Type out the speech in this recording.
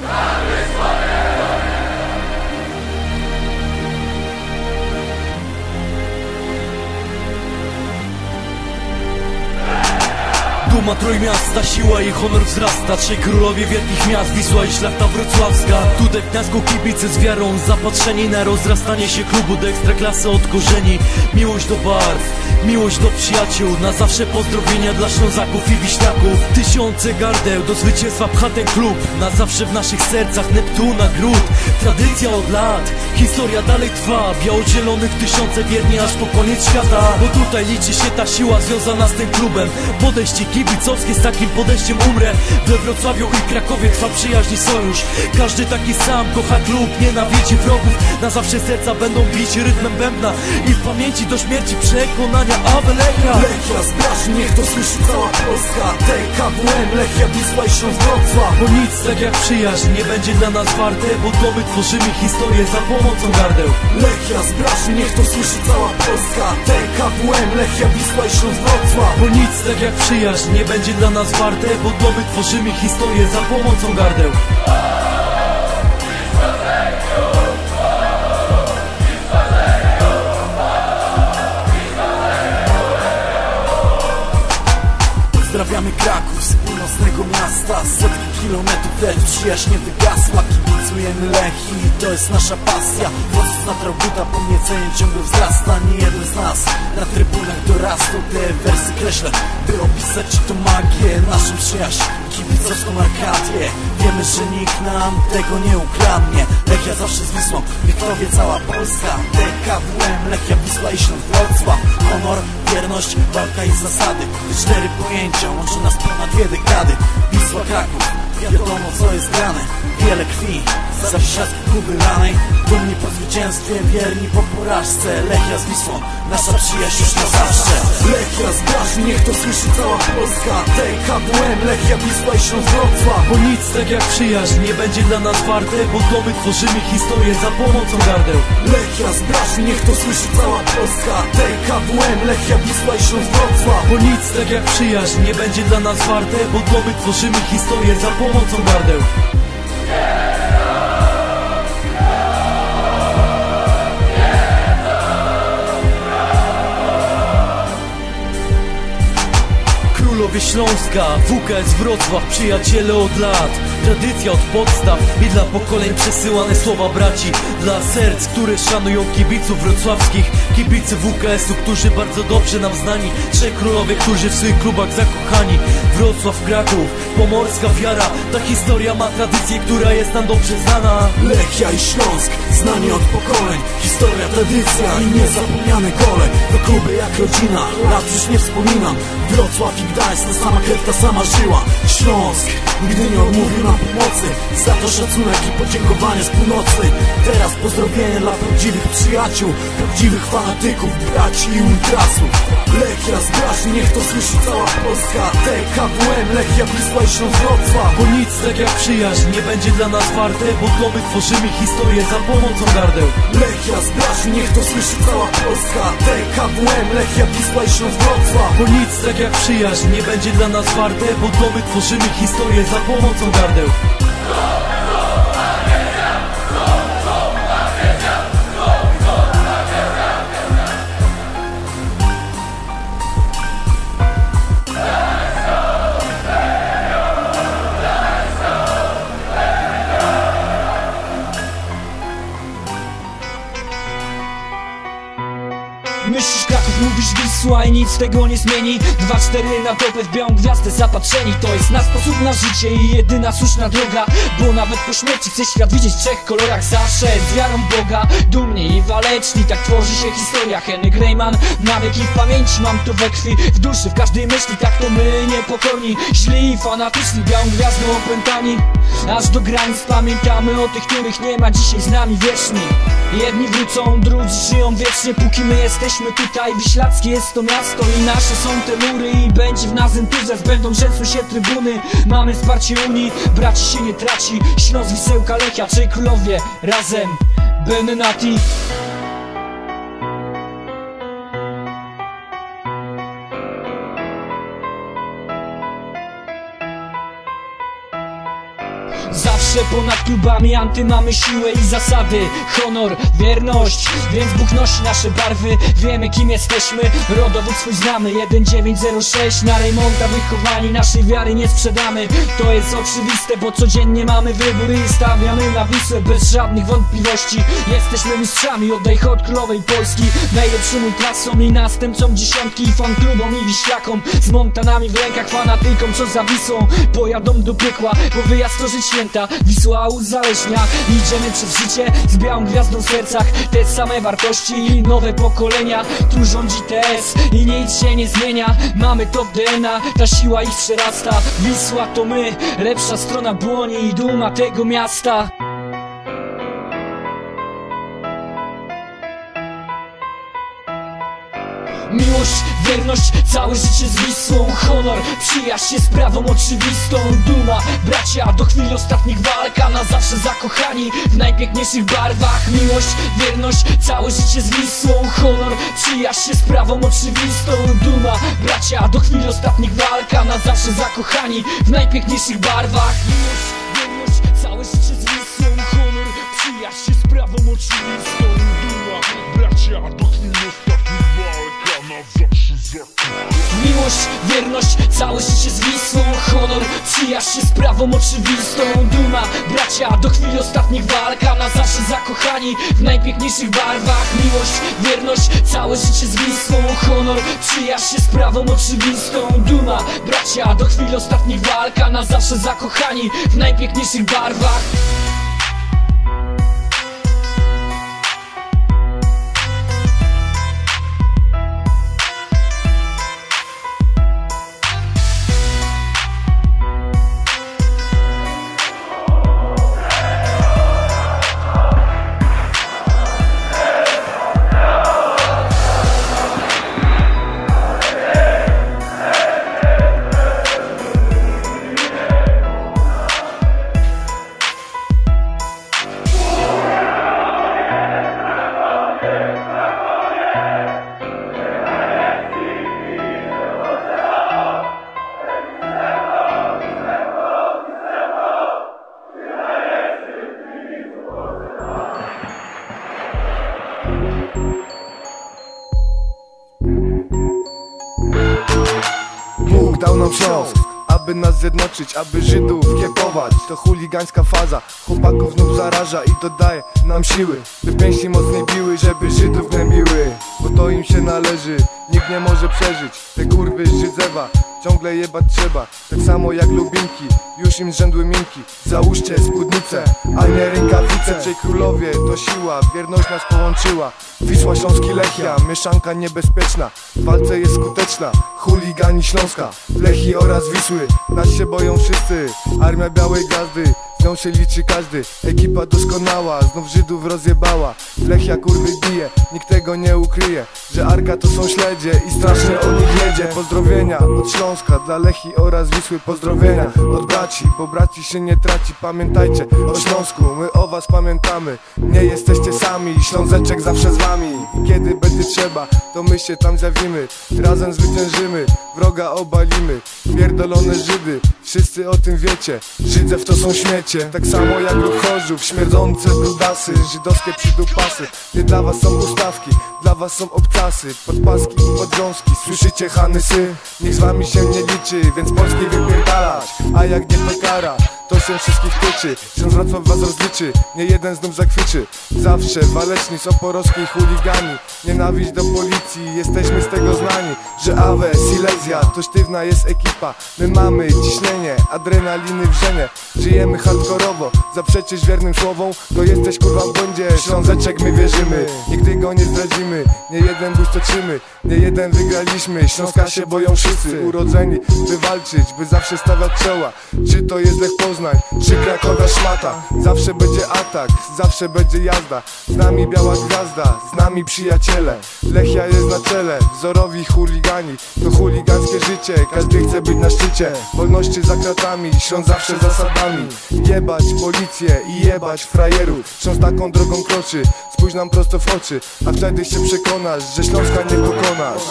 Go! Duma Trójmiasta, siła i honor wzrasta. Trzej królowie wielkich miast, Wisła i Szlachta Wrocławska. Tutaj w Gniazgu kibice z wiarą Zapatrzeni na rozrastanie się klubu. Do ekstraklasy od korzeni Miłość do barw, miłość do przyjaciół. Na zawsze pozdrowienia dla Ślązaków i Wiśniaków. Tysiące gardeł, do zwycięstwa pcha ten klub. Na zawsze w naszych sercach Neptuna gród. Tradycja od lat, historia dalej trwa Biało-zielonych tysiące wierni aż po koniec świata. Bo tutaj liczy się ta siła związana z tym klubem. Podejście kibicowskie z takim podejściem umrę. We Wrocławiu i Krakowie trwa przyjaźń i sojusz. Każdy taki sam kocha klub, nienawidzi wrogów. Na zawsze serca będą bić rytmem bębna. I w pamięci do śmierci przekonania Aweleka. Lechia z niech to słyszy cała Polska. TKWM, Lechia, Wisła i Śląsk Wrocław. Bo nic tak jak przyjaźń nie będzie dla nas warte Bo to my tworzymy historię za pomocą gardeł. Lechia z niech to słyszy cała Polska. TKWM, Lechia, Wisła i Śląsk Wrocław. Bo nic tak jak przyjaźń nie będzie dla nas warte Bo to my tworzymy historię za pomocą gardeł. Pozdrawiamy Kraków z północnego miasta. Setki kilometrów, lecz przyjaźń nie wygasła Kibicujemy Lechi, to jest nasza pasja. Włosów na traubuta, podniecenie ciągle wzrasta Nie jeden z nas na trybunach dorastał Te wersy kreślę, by opisać ci to magię Naszą przyjaźń, kibicowską Arkadię. Wiemy, że nikt nam tego nie ukradnie. Lechia zawsze z Wisłą, niech to wie cała Polska. TKWM, Lechia, Wisła i Śląsk Wrocław. Honor, wierność, walka i zasady. Cztery pojęcia, łączy nas ponad dwie dekady. Wisła, Kraków, wiadomo co jest grane Wiele krwi, za wisiadki kluby ranej Dumni po zwycięstwie, wierni po porażce. Lechia z Wisłą, nasza przyjaźń już na zawsze. Lechia z Brażni, niech to słyszy cała Polska. TKWM, Lechia, Wisła i Śląsk Wrocław. Bo nic tak jak przyjaźń nie będzie dla nas warte Bo to my tworzymy historię za pomocą gardeł. Lechia z Brażni, niech to słyszy cała Polska. TKWM, Lechia, Wisła i Śląsk Wrocław. Bo nic tak jak przyjaźń nie będzie dla nas warte Bo to my tworzymy historię za pomocą gardeł Yeah! Królowie Śląska, WKS Wrocław, przyjaciele od lat. Tradycja od podstaw i dla pokoleń przesyłane słowa braci. Dla serc, które szanują kibiców wrocławskich. Kibicy WKS-u, którzy bardzo dobrze nam znani. Trzej królowie, którzy w swoich klubach zakochani. Wrocław, Kraków, pomorska wiara. Ta historia ma tradycję, która jest nam dobrze znana. Lechia i Śląsk, znani od pokoleń. Historia, tradycja i niezapomniane gole. To kluby jak rodzina, lat już nie wspominam. Wrocław i Gdańsk, ta sama krew, ta sama żyła. Śląsk, nigdy nie odmówił nam pomocy Za to szacunek i podziękowanie z północy. Teraz pozdrowienie dla prawdziwych przyjaciół Prawdziwych fanatyków, braci i ultrasów Lechia z Brażni, niech to słyszy cała Polska. TKWM, Lechia, Wisła i Śląsk Wrocław Bo nic tak jak przyjaźń nie będzie dla nas warte Bo to my tworzymy historię za pomocą gardeł. Lechia z Brażni, niech to słyszy cała Polska. TKWM, Lechia, Wisła i Śląsk Wrocław Bo nic tak jak przyjaźń nie będzie dla nas warte Bo to my tworzymy historię za pomocą gardeł i nic tego nie zmieni. 2-4 na topę w białą gwiazdę zapatrzeni. To jest na sposób na życie i jedyna słuszna droga. Bo nawet po śmierci chcę świat widzieć w trzech kolorach. Zawsze z wiarą Boga, dumni i waleczni. Tak tworzy się historia. Henryk Rayman Na wieki w pamięci mam to we krwi. W duszy, w każdej myśli, tak to my niepokorni. Źli i fanatyczni, białą gwiazdą opętani. Aż do granic pamiętamy o tych, których nie ma dzisiaj z nami wieczni Jedni wrócą, drudzy żyją wiecznie. Póki my jesteśmy tutaj, Wiślackie jest to miasto I nasze są te mury i będzie w nas entuzjazm Będą rzęsły się trybuny, mamy wsparcie Unii Braci się nie traci, Śląsk, Wisełka, Lechia Trzej królowie, razem, Benenati Zawsze ponad klubami anty mamy siłę i zasady. Honor, wierność, więc Bóg nosi nasze barwy. Wiemy kim jesteśmy, rodowód swój znamy. 1906 na Rejmonta wychowani Naszej wiary nie sprzedamy. To jest oczywiste, bo codziennie mamy wybór I stawiamy na Wisłę bez żadnych wątpliwości. Jesteśmy mistrzami, oddaj hot królowej Polski. Najlepszym ultrasom i następcom dziesiątki. Fan klubom i wiślakom. Z montanami w rękach fanatykom co zawisą Pojadą do piekła, bo wyjazd to żyć święta. Wisła uzależnia, idziemy przez życie Z białą gwiazdą w sercach. Te same wartości i nowe pokolenia. Tu rządzi TS i nic się nie zmienia. Mamy to w DNA, ta siła ich przerasta. Wisła to my, lepsza strona błoni i duma tego miasta Miłość, wierność, całe życie z Wisłą. Honor, przyjaźń jest sprawą oczywistą. Duma, bracia, do chwili ostatnich walk A na zawsze zakochani w najpiękniejszych barwach. Miłość, wierność, całe życie z Wisłą. Honor, przyjaźń jest sprawą oczywistą. Duma, bracia, do chwili ostatnich walk A na zawsze zakochani w najpiękniejszych barwach. Miłość, wierność, całe życie z Wisłą. Honor, przyjaźń jest sprawą oczywistą. Duma, bracia do chwili ostatnich Miłość, wierność, całe życie z Wisłą Honor, przyjaźń jest sprawą oczywistą. Duma, bracia, do chwili ostatnich walk A na zawsze zakochani w najpiękniejszych barwach. Miłość, wierność, całe życie z Honor, przyjaźń jest sprawą oczywistą. Duma, bracia, do chwili ostatnich walk A na zawsze zakochani w najpiękniejszych barwach zjednoczyć, aby Żydów kiepować To chuligańska faza, chłopaków znów zaraża i dodaje nam siły By pięści mocniej biły, żeby Żydów gnębiły Bo to im się należy, nikt nie może przeżyć. Te kurwy z Żydzewa, ciągle jebać trzeba. Tak samo jak lubinki, już im zrzędły minki. Załóżcie spódnicę, a nie rękawice. Trzej królowie to siła, wierność nas połączyła. Wisła Śląski Lechia, mieszanka niebezpieczna. W walce jest skuteczna, chuligani Śląska. Lechi oraz Wisły, nas się boją wszyscy. Armia Białej Gwiazdy, z nią się liczy każdy. Ekipa doskonała, znów Żydów rozjebała. Lechia kurwy bije, nikt tego nie ukryje Że Arka to są śledzie i strasznie o nich jedzie. Pozdrowienia od Śląska dla Lechi oraz Wisły Pozdrowienia od braci, bo braci się nie traci. Pamiętajcie o Śląsku, my o was pamiętamy. Nie jesteście sami, Ślązeczek zawsze z wami. I kiedy będzie trzeba, to my się tam zjawimy Razem zwyciężymy, wroga obalimy Pierdolone Żydy, wszyscy o tym wiecie. Żydzew to są śmiecie, tak samo jak chorzów Śmierdzące brudasy, żydowskie przydupasy Nie dla was są ustawki, dla was są obcasy. Podpaski i podrząski, słyszycie hanysy? Niech z wami się nie liczy, więc Polski wypierdalać A jak nie to kara, to się wszystkich tyczy Ksiądz Wrocław was rozliczy, nie jeden znów zakwiczy. Zawsze waleczni są porowskiej chuligani Nienawiść do policji, jesteśmy z tego znani Że Awe, Silesia, to sztywna jest ekipa. My mamy ciśnienie, adrenaliny wrzenie Żyjemy hardkorowo, zaprzeczysz wiernym słowom To jesteś kurwa w błędzie, Ślązeczek my wierzymy Nigdy go nie zdradzimy, nie jeden bój toczymy Nie jeden wygraliśmy, Śląska się boją wszyscy Urodzeni, by walczyć, by zawsze stawiać czoła. Czy to jest Lech Poznań, czy Krakowia szmata? Zawsze będzie atak, zawsze będzie jazda. Z nami biała gwiazda, z nami przyjaciele. Lechia jest na czele, wzorowi chuligani. To chuligańskie życie, każdy chce być na szczycie. Wolności za kratami, Śląsk zawsze zasadami Jebać policję i jebać frajerów. Śląsk taką drogą kroczy, spójrz nam prosto w oczy. A wtedy się przekonasz, że Śląska nie pokonasz